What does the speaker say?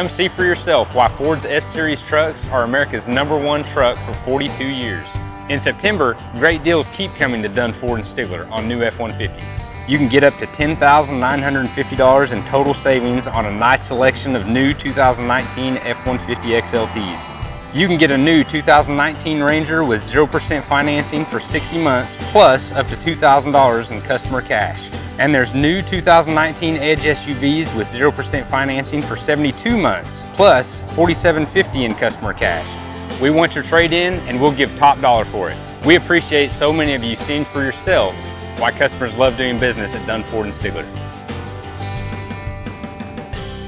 Come see for yourself why Ford's F-Series trucks are America's number one truck for 42 years. In September, great deals keep coming to Dunn Ford and Stigler on new F-150s. You can get up to $10,950 in total savings on a nice selection of new 2019 F-150 XLTs. You can get a new 2019 Ranger with 0% financing for 60 months plus up to $2,000 in customer cash. And there's new 2019 Edge SUVs with 0% financing for 72 months plus 4750 in customer cash. We want your trade-in and we'll give top dollar for it. We appreciate so many of you seeing for yourselves why customers love doing business at Dunn Ford and Stigler.